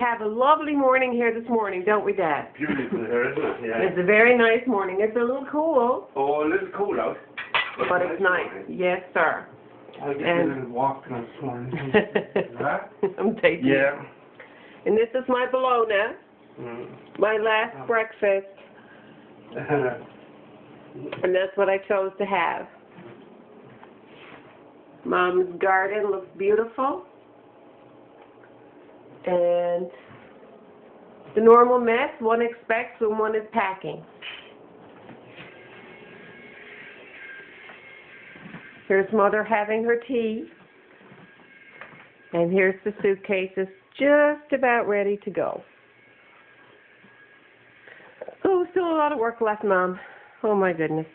have a lovely morning here this morning, don't we, Dad? Beautiful here, isn't it? Yeah. It's a very nice morning. It's a little cool, Oh, a little cool out. but it's nice. Yes, sir. I'll get And- a little walk this morning. I'm taking Yeah. And this is my bologna, Mm. my last breakfast, and that's what I chose to have. Mom's garden looks beautiful. And the normal mess one expects when one is packing. Here's mother having her tea. And here's the suitcases just about ready to go. Oh, still a lot of work left, Mom. Oh my goodness.